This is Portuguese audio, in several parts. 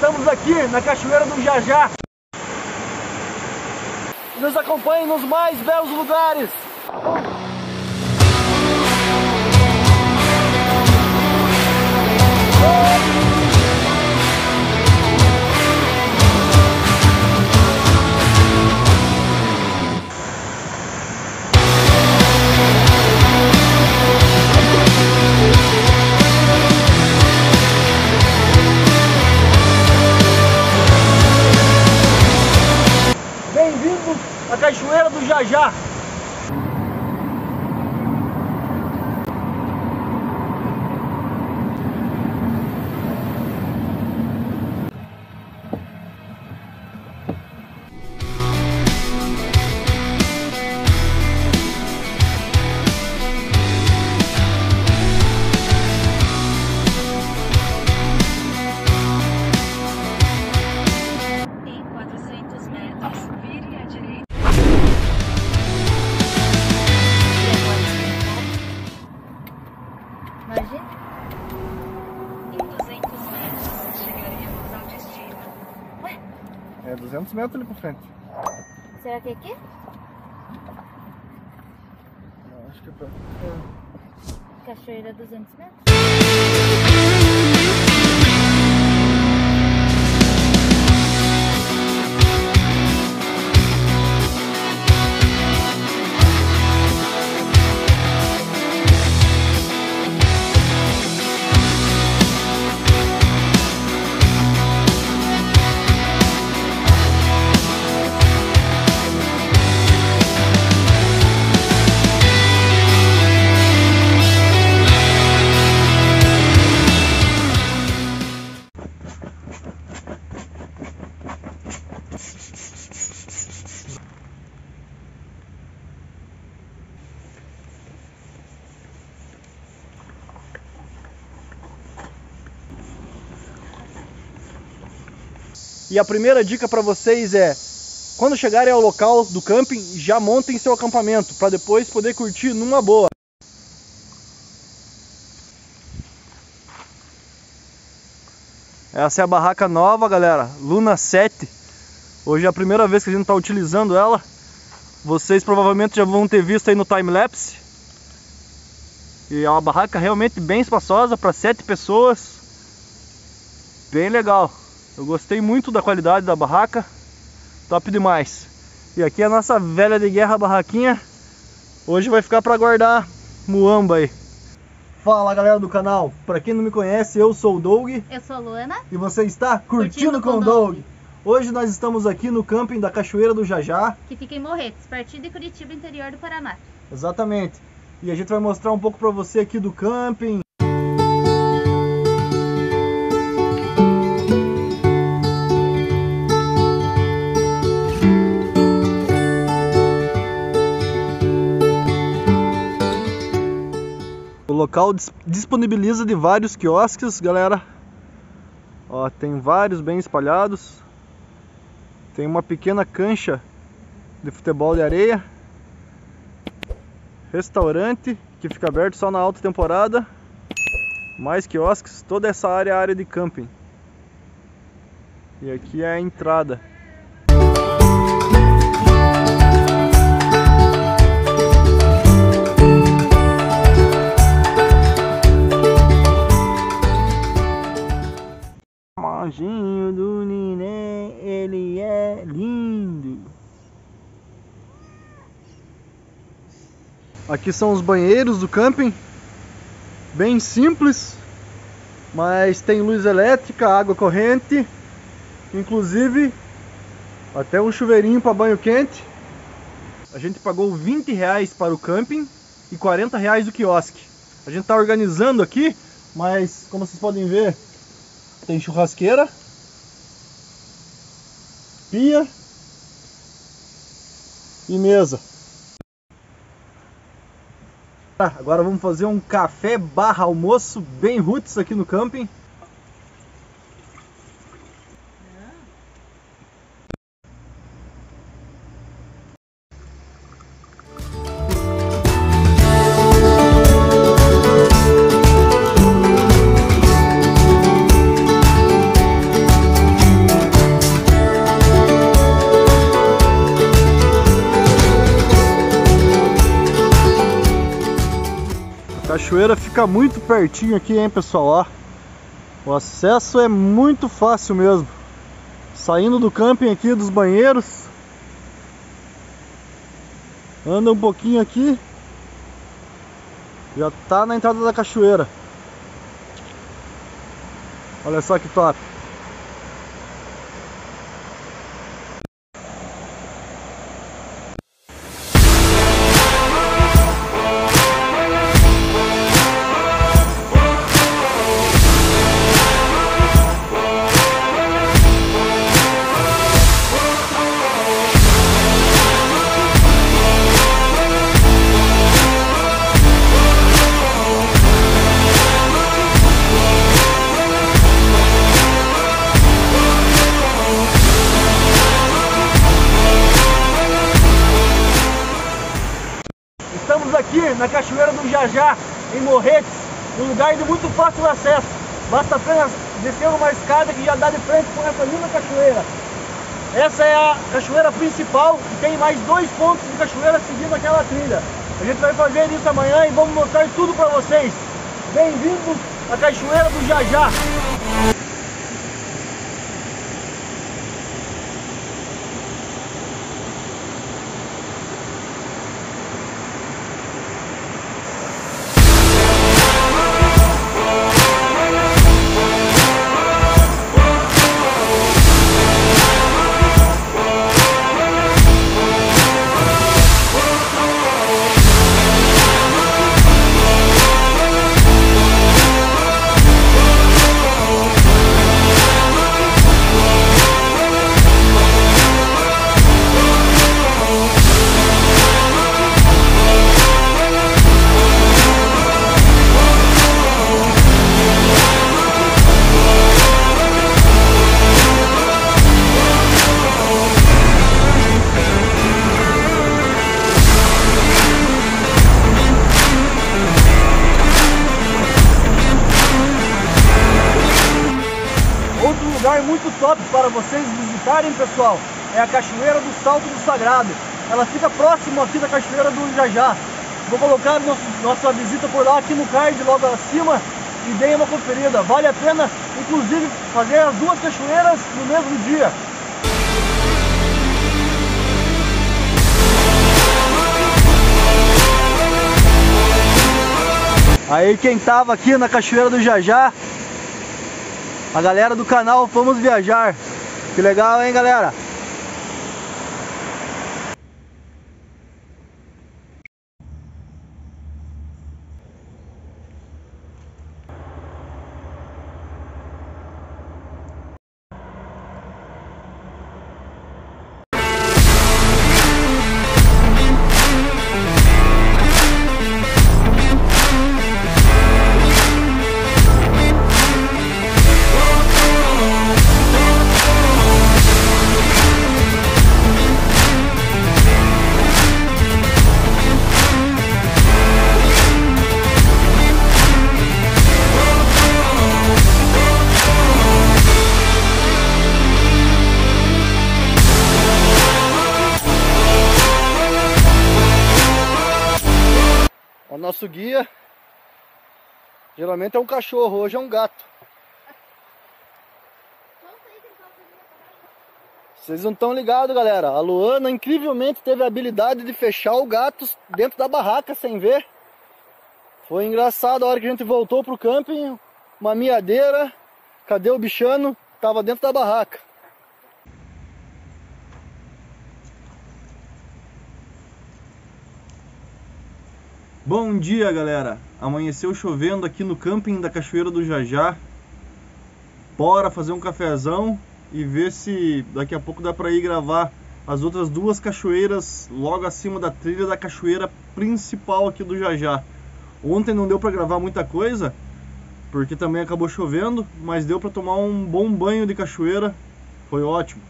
Estamos aqui na Cachoeira do Jajá. Nos acompanhe nos mais belos lugares. À Cachoeira do Jajá. 200 metros ali pra frente. Será que é aqui? Não, acho que é pra... É. Cachoeira 200 metros? E a primeira dica para vocês é: quando chegarem ao local do camping, já montem seu acampamento para depois poder curtir numa boa. Essa é a barraca nova, galera, Luna 7. Hoje é a primeira vez que a gente está utilizando ela. Vocês provavelmente já vão ter visto aí no time lapse. E é uma barraca realmente bem espaçosa para sete pessoas. Bem legal. Eu gostei muito da qualidade da barraca. Top demais. E aqui é a nossa velha de guerra barraquinha. Hoje vai ficar para guardar muamba aí. Fala galera do canal. Para quem não me conhece, eu sou o Doug Eu sou a Luana. e você está curtindo, Curtindo com o Doug. Doug. Hoje nós estamos aqui no camping da Cachoeira do Jajá. Que fica em Morretes, partido de Curitiba, interior do Paraná. Exatamente. E a gente vai mostrar um pouco para você aqui do camping. Local dis- disponibiliza de vários quiosques, galera. Ó, tem vários bem espalhados. Tem uma pequena cancha de futebol de areia restaurante que fica aberto só na alta temporada, mais quiosques, toda essa área é área de camping. E aqui é a entrada. Mojinho do Niné, ele é lindo. Aqui são os banheiros do camping, bem simples, mas tem luz elétrica, água corrente, inclusive até um chuveirinho para banho quente. A gente pagou 20 reais para o camping e 40 reais do quiosque. A gente está organizando aqui, mas como vocês podem ver, tem churrasqueira, pia e mesa. Ah, Agora vamos fazer um café barra almoço bem roots aqui no camping. Cachoeira fica muito pertinho aqui, hein, pessoal, ó. O acesso é muito fácil mesmo. Saindo do camping aqui dos banheiros. Anda um pouquinho aqui. Já tá na entrada da cachoeira. Olha só que top. Aqui na Cachoeira do Jajá, em Morretes, um lugar de muito fácil acesso. Basta apenas descer uma escada que já dá de frente com essa linda cachoeira. Essa é a cachoeira principal e tem mais dois pontos de cachoeira seguindo aquela trilha. A gente vai fazer isso amanhã e vamos mostrar tudo para vocês. Bem-vindos à Cachoeira do Jajá. Outro lugar muito top para vocês visitarem, pessoal, é a Cachoeira do Salto do Sagrado. Ela fica próximo aqui da Cachoeira do Jajá. Vou colocar nosso, nossa visita por lá aqui no card logo acima e deem uma conferida. Vale a pena, inclusive, fazer as duas cachoeiras no mesmo dia. Aí quem tava aqui na Cachoeira do Jajá, a galera do canal Fomos Viajar. Que legal, hein, galera? O nosso guia geralmente é um cachorro, hoje é um gato. Vocês não estão ligados, galera. A Luana incrivelmente teve a habilidade de fechar o gato dentro da barraca sem ver. Foi engraçado a hora que a gente voltou pro camping, uma miadeira, cadê o bichano? Tava dentro da barraca. Bom dia, galera. Amanheceu chovendo aqui no camping da Cachoeira do Jajá. Bora fazer um cafezão e ver se daqui a pouco dá para ir gravar as outras duas cachoeiras logo acima da trilha da cachoeira principal aqui do Jajá. Ontem não deu para gravar muita coisa, porque também acabou chovendo, mas deu para tomar um bom banho de cachoeira. Foi ótimo.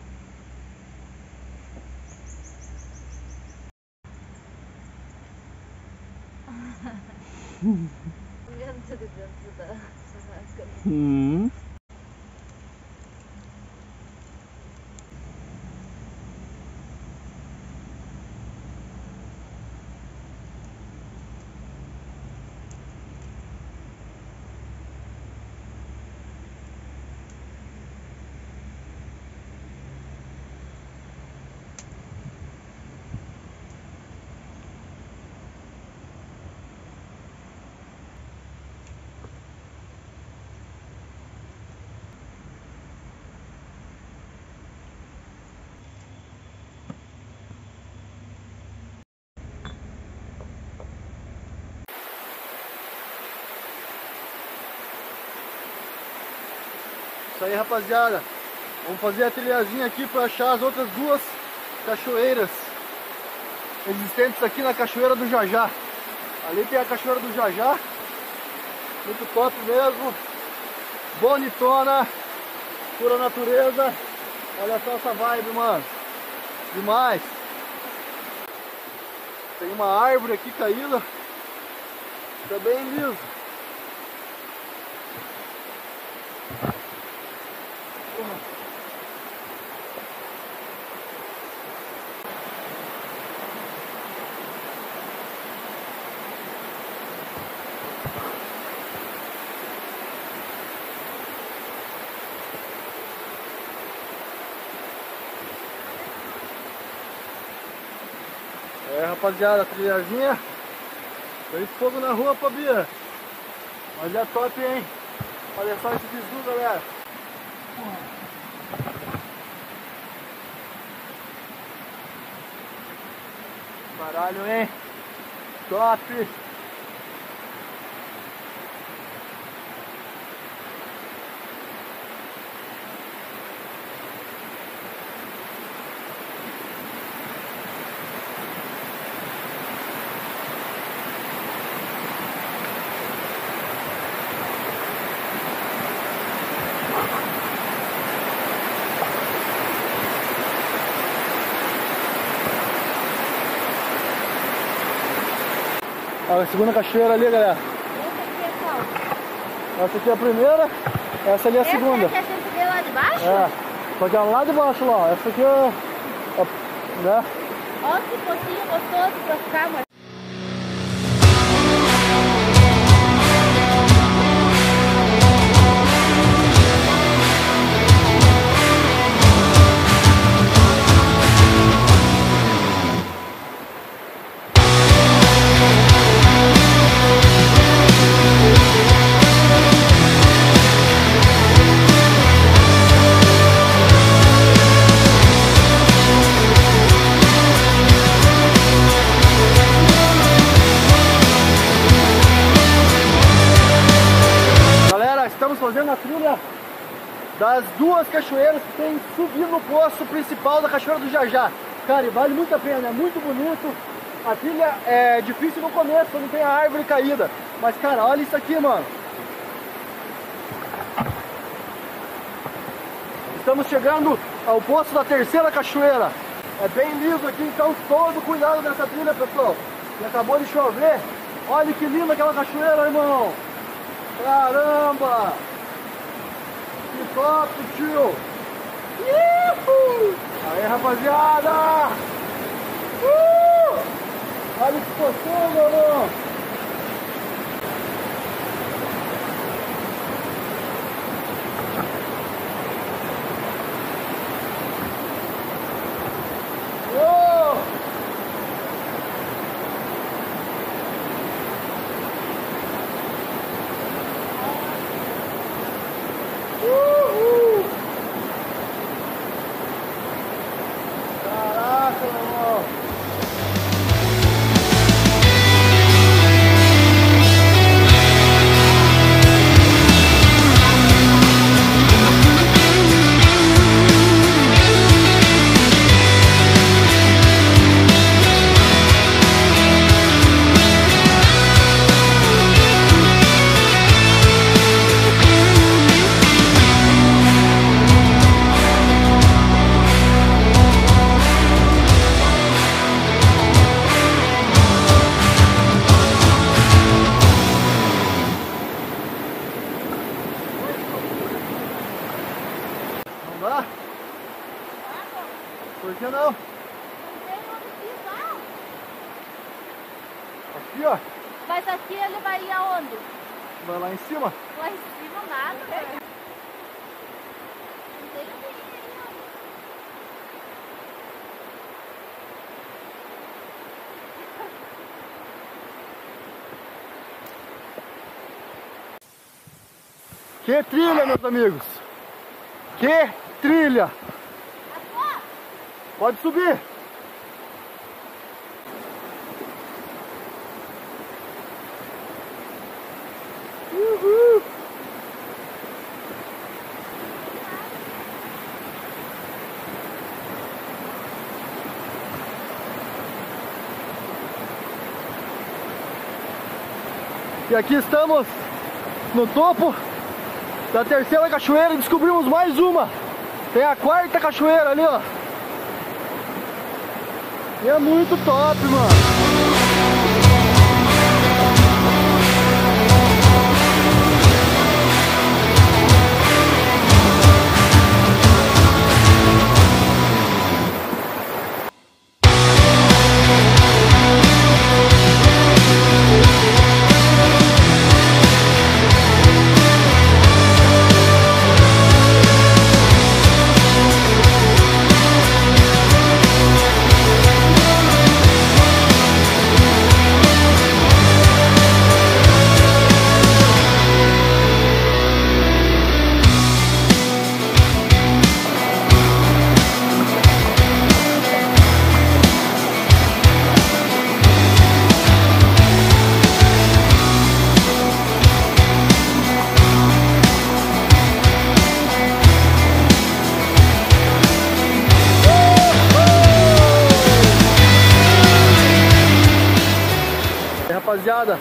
Vento de dentro da barraca. Hum. Isso aí, rapaziada. Vamos fazer a trilhazinha aqui para achar as outras duas cachoeiras existentes aqui na Cachoeira do Jajá. Ali tem a Cachoeira do Jajá. Muito top mesmo. Bonitona. Pura natureza. Olha só essa vibe, mano. Demais. Tem uma árvore aqui caída. Tá bem liso. É rapaziada, trilhazinha. Fez fogo na rua, Fabia. Mas é top, hein? Olha só esse visu, galera. Caralho, hein? Top! A segunda cachoeira ali, galera. Essa aqui é aqui é a primeira, essa ali é a segunda. Essa é a que a gente lá de baixo? É, só que é lá de baixo lá, ó. essa aqui é, é né? Olha que pocinho gostoso pra ficar, amor. Cachoeiras que tem subindo no poço principal da Cachoeira do Jajá. Cara, e vale muito a pena, é muito bonito. A trilha é difícil no começo, quando tem a árvore caída. Mas, cara, olha isso aqui, mano. Estamos chegando ao poço da terceira cachoeira. É bem liso aqui, então todo cuidado nessa trilha, pessoal. E acabou de chover. Olha que linda aquela cachoeira, irmão. Caramba! Que top, tio! Uhul! Aí, rapaziada! Uh! Olha que gostoso, mano! Não? Aqui, ó. Mas aqui ele vai ir aonde? Vai lá em cima. Lá em cima nada, velho. Não tem onde ir ali, ó. Que trilha, meus amigos! Que trilha! Pode subir. E aqui estamos no topo da terceira cachoeira e descobrimos mais uma. Tem a quarta cachoeira ali, ó. E é muito top, mano. Rapaziada,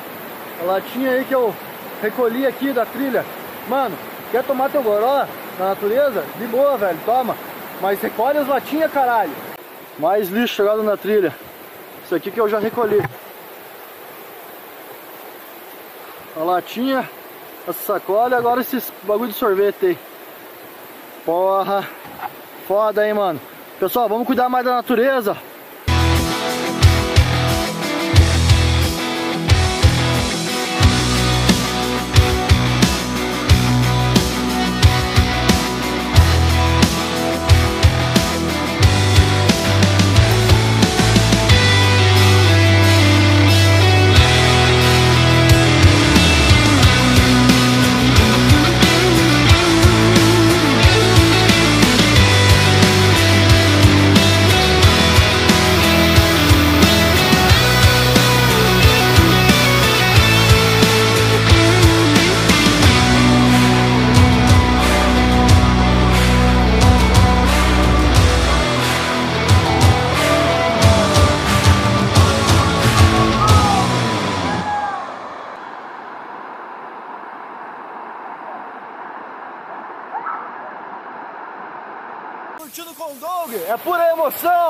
a latinha aí que eu recolhi aqui da trilha. Mano, quer tomar teu goró na natureza? De boa, velho, toma. Mas recolhe as latinhas, caralho. Mais lixo jogado na trilha. Isso aqui que eu já recolhi. A latinha, a sacola e agora esses bagulho de sorvete aí. Porra, foda aí, mano. Pessoal, vamos cuidar mais da natureza.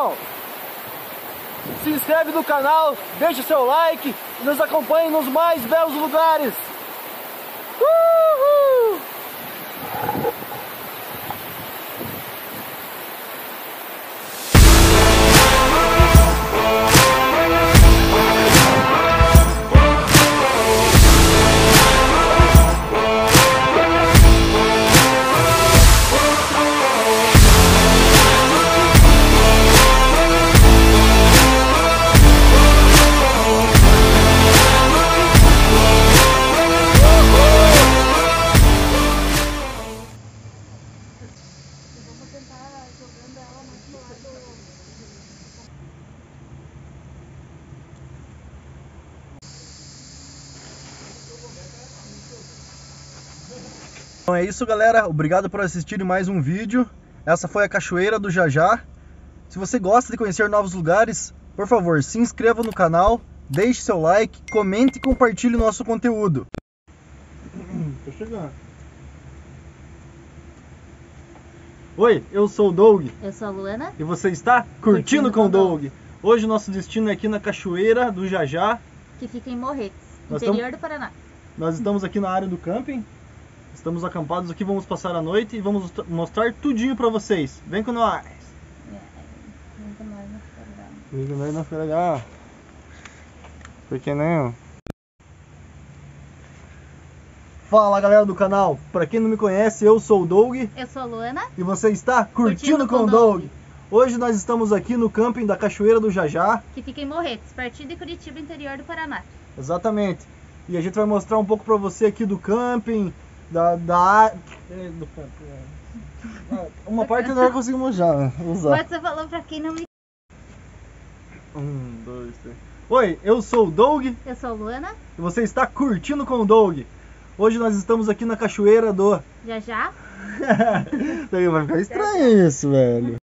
Emoção! Se inscreve no canal, deixa seu like e nos acompanhe nos mais belos lugares! Uhul! Isso, galera. Obrigado por assistirem mais um vídeo. Essa foi a Cachoeira do Jajá. Se você gosta de conhecer novos lugares, por favor, se inscreva no canal, deixe seu like, comente e compartilhe o nosso conteúdo. Tô chegando. Oi, eu sou o Doug Eu sou a Luana. e você está curtindo, Curtindo com o com Doug. Hoje o nosso destino é aqui na Cachoeira do Jajá. que fica em Morretes, Nós interior do Paraná. Nós estamos aqui na área do camping. Estamos acampados aqui, vamos passar a noite e vamos mostra- mostrar tudinho pra vocês. Vem com nós. Mais. Vem com nós na feira legal. Por que não? Fala galera do canal, pra quem não me conhece, eu sou o Doug Eu sou a Luana. e você está curtindo, Curtindo com o com Doug. Doug. Hoje nós estamos aqui no camping da Cachoeira do Jajá, que fica em Morretes, partido de Curitiba, interior do Paraná. exatamente. E a gente vai mostrar um pouco pra você aqui do camping, da, da é, Uma parte nós conseguimos já né, usar. Mas você falou pra quem não me. Um, dois, três. Oi, eu sou o Doug e Eu sou a Luana, você está curtindo com o Doug. Hoje nós estamos aqui na cachoeira do. já já. Vai ficar estranho isso, velho.